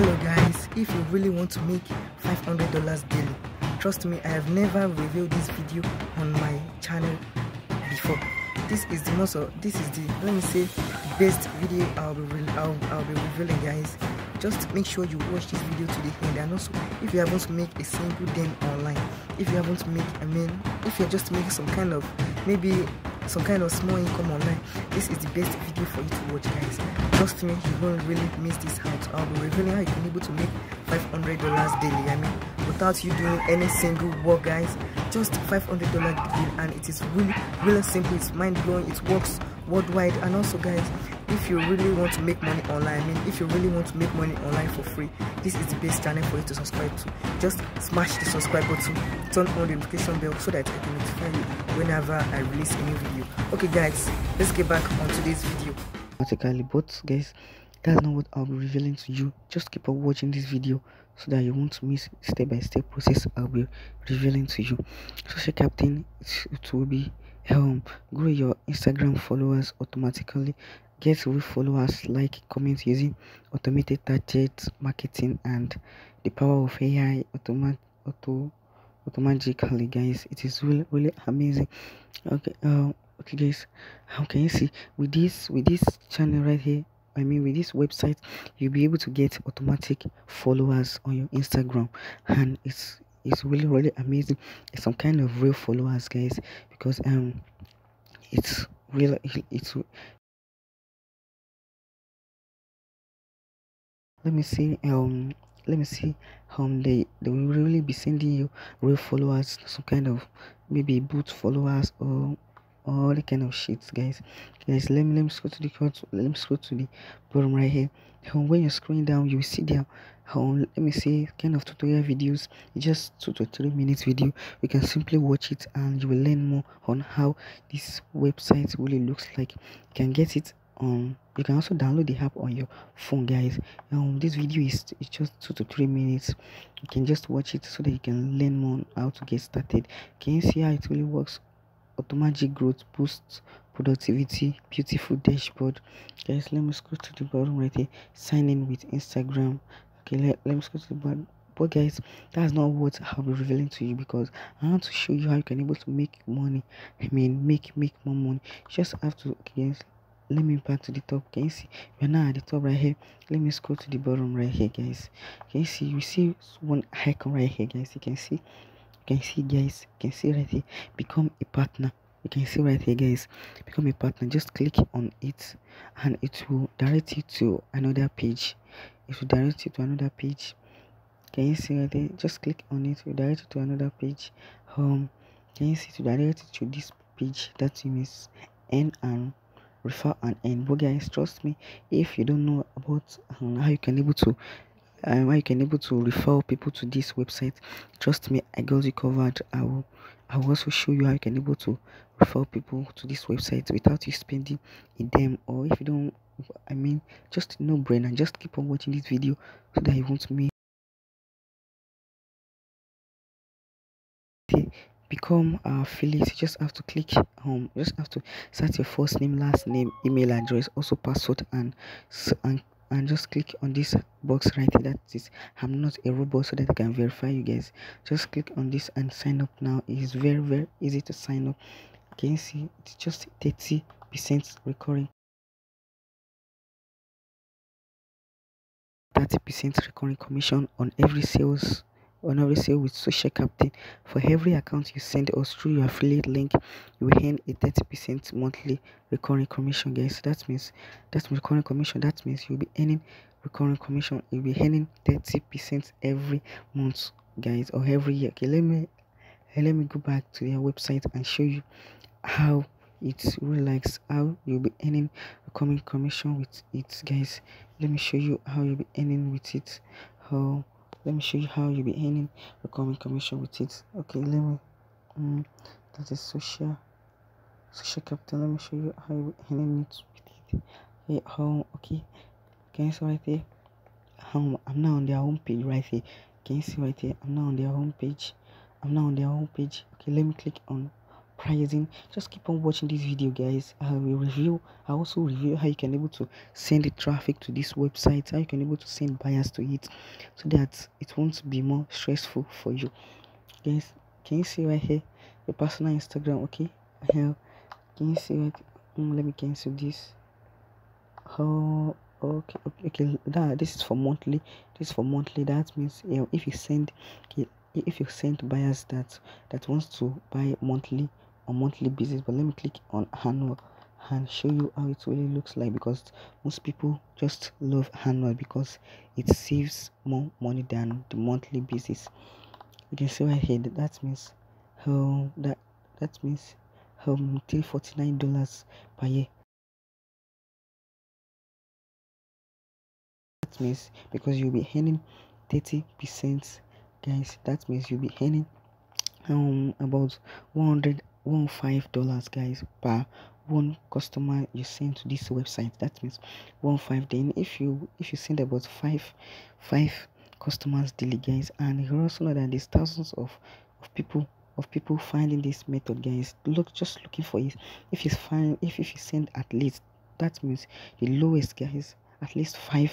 hello guys. If you really want to make $500 daily trust me i have never revealed this video on my channel before. This is the most this is the let me say best video i'll be I'll, I'll be revealing guys. Just make sure you watch this video to the end and also if you haven't to make a single dent online if you haven't to make i mean if you're just making some kind of maybe some kind of small income online. This is the best video for you to watch guys. Trust me you won't really miss this out. I'll be revealing how you can be able to make 500 dollars daily. I mean without you doing any single work guys just 500 dollars and it is really really simple. It's mind-blowing. It works worldwide. And also guys if you really want to make money online i mean if you really want to make money online for free this is the best channel for you to subscribe to. Just smash the subscribe button turn on the notification bell so that i can notify you whenever i release a new video. Okay guys let's get back on today's video. Automatically but guys that's not what i'll be revealing to you. Just keep on watching this video so that you won't miss step-by-step -step process i'll be revealing to you. Social captain it will be um grow your instagram followers automatically get real followers like comment using automated target marketing and the power of ai automat auto automatically guys. It is really really amazing. Okay uh, okay guys. How can you see? With this with this channel right here i mean with this website you'll be able to get automatic followers on your instagram. And it's it's really really amazing. It's some kind of real followers guys because um it's really it's let me see um let me see um they they will really be sending you real followers some kind of maybe boot followers or all the kind of shit guys. Guys let me let me scroll to the let me scroll to the bottom right here. Um, when you're scrolling down you will see there um, let me see kind of tutorial videos. Just two to three minutes video. You can simply watch it and you will learn more on how this website really looks like. You can get it um you can also download the app on your phone guys. Um this video is, is just two to three minutes. You can just watch it so that you can learn more how to get started. Can you see how it really works? Automatic growth boosts productivity beautiful dashboard. Guys let me scroll to the bottom right here. Sign in with instagram. Okay let, let me scroll to the bottom but guys that's not what i'll be revealing to you because i want to show you how you can able to make money. I mean make make more money. You just have to okay, guys let me back to the top can you see we're now at the top right here. Let me scroll to the bottom right here guys. Can you see you see one icon right here guys. You can see you can see guys. You can see right here. Become a partner. You can see right here guys. Become a partner. Just click on it and it will direct you to another page. It will direct you to another page. Can you see right there just click on it. Will direct you to another page. Um can you see? To direct you to this page. That means n and refer and earn but guys trust me if you don't know about um, how you can able to um, how you can able to refer people to this website trust me i got you covered. I will i will also show you how you can able to refer people to this website without you spending in them. Or if you don't i mean just no brain and just keep on watching this video so that you won't miss become our affiliate you just have to click um just have to set your first name last name email address also password and and and just click on this box right here. That is i'm not a robot so that i can verify you guys. Just click on this and sign up now. It is very very easy to sign up. Can you see it's just 30 percent recurring. 30 percent recurring commission on every sales on every sale with social captain. For every account you send us through your affiliate link you will earn a 30 percent monthly recurring commission guys. That means that's recurring commission that means you'll be earning recurring commission you'll be earning 30 percent every month guys or every year. Okay let me let me go back to their website and show you how it likes how you'll be earning recurring commission with it guys. Let me show you how you'll be earning with it how let me show you how you'll be earning recurring commission with it. Okay let me um that is social social capital. Let me show you how you'll be earning it. With it okay how okay. Can you see right there um, i'm now on their home page right here. Can you see right here? I'm now on their home page i'm now on their home page okay let me click on just keep on watching this video guys. I will review i also review how you can able to send the traffic to this website how you can able to send buyers to it so that it won't be more stressful for you. Guys can you see right here? Your personal instagram okay? Here can you see it mm, let me cancel this. Oh okay okay, okay. That this is for monthly this is for monthly. That means you know, if you send okay, if you send buyers that that wants to buy monthly on monthly basis but let me click on annual and show you how it really looks like because most people just love annual because it saves more money than the monthly basis. You can see right here that, that means um that that means um 349 dollars per year. That means because you'll be earning 30 percent guys that means you'll be earning um about 100 five dollars guys per one customer you send to this website. That means one five then if you if you send about five five customers daily guys and you also know that there's thousands of of people of people finding this method guys look just looking for it. If you find if, if you send at least that means the lowest guys at least five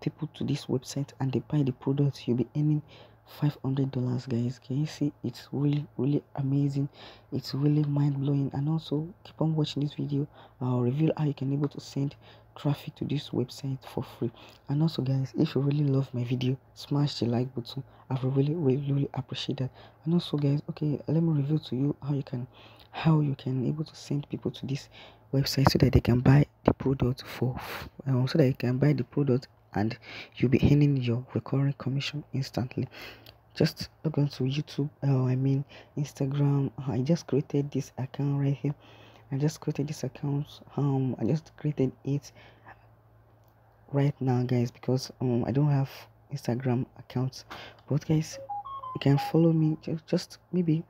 people to this website and they buy the product you'll be earning 500 dollars guys. Can you see? It's really really amazing. It's really mind-blowing. And also keep on watching this video. I'll reveal how you can able to send traffic to this website for free. And also guys if you really love my video smash the like button. I really really really appreciate that. And also guys okay let me reveal to you how you can how you can able to send people to this website so that they can buy the product for uh, so that you can buy the product and you'll be earning your recurring commission instantly. Just log on to youtube uh, i mean instagram. I just created this account right here. I just created this account. Um i just created it right now guys because um i don't have instagram accounts. But guys you can follow me. Just, just maybe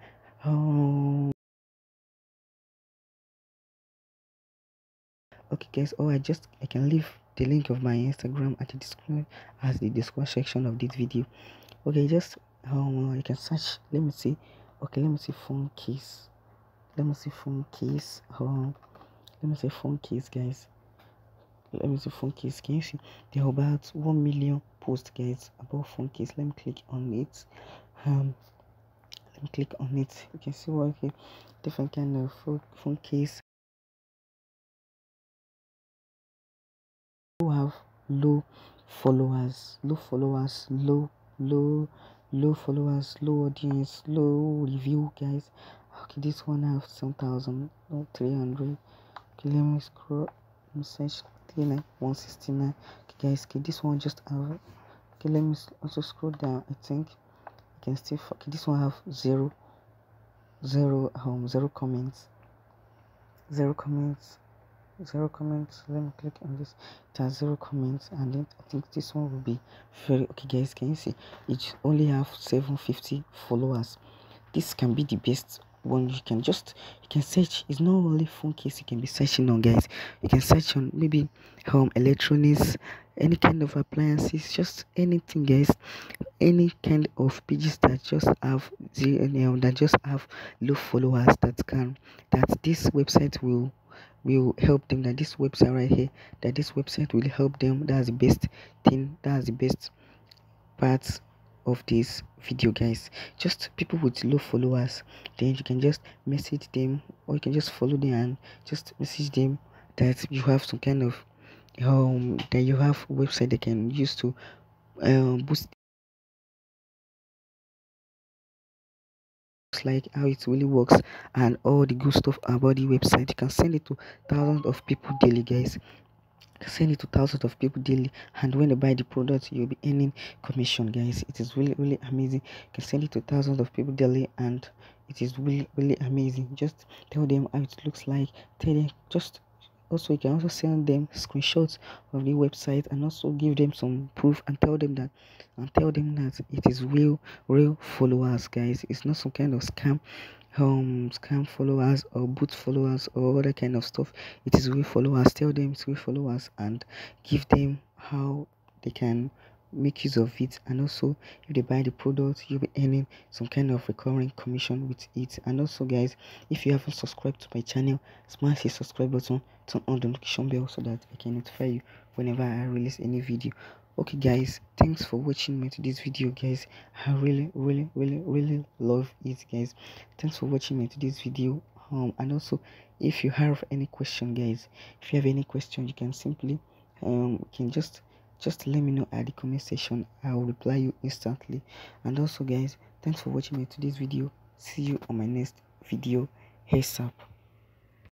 um okay guys. Oh i just i can leave the link of my instagram at the description as the description section of this video. Okay just um you can search let me see. Okay let me see phone case. Let me see phone case um let me see phone case guys. Let me see phone case. Can you see? There are about 1 million posts guys about phone case. Let me click on it. Um let me click on it. You can see what okay different kind of phone case who have low followers low followers low low low followers low audience low review guys. Okay this one have some thousand no 300 okay let me scroll let me search 169 okay guys okay this one just have okay let me also scroll down i think. You can still okay this one have zero zero um zero comments. Zero comments zero comments. Let me click on this. It has zero comments and then i think this one will be very okay guys can you see? It only have 750 followers. This can be the best one. You can just you can search. It's not only phone case you can be searching on guys. You can search on maybe home electronics any kind of appliances just anything guys. Any kind of pages that just have you um, know, that just have low followers that can that this website will will help them that this website right here that this website will help them. That's the best thing that's the best part of this video guys. Just people with low followers then you can just message them or you can just follow them and just message them that you have some kind of um that you have website they can use to um boost like how it really works and all the good stuff about the website. You can send it to thousands of people daily guys. Send it to thousands of people daily. And when they buy the product you'll be earning commission guys. It is really really amazing. You can send it to thousands of people daily and it is really really amazing. Just tell them how it looks like. Tell them just also you can also send them screenshots of the website and also give them some proof and tell them that and tell them that it is real real followers guys. It's not some kind of scam um scam followers or boot followers or other kind of stuff. It is real followers. Tell them it's real followers and give them how they can make use of it. And also if they buy the product you'll be earning some kind of recurring commission with it. And also guys if you haven't subscribed to my channel smash the subscribe button. Turn on the notification bell so that i can notify you whenever i release any video. Okay guys thanks for watching me to this video guys. I really really really really love it guys. Thanks for watching me to this video. Um and also if you have any question guys if you have any question you can simply um you can just just let me know at the comment section. I will reply you instantly. And also guys thanks for watching me today's video. See you on my next video. Heads up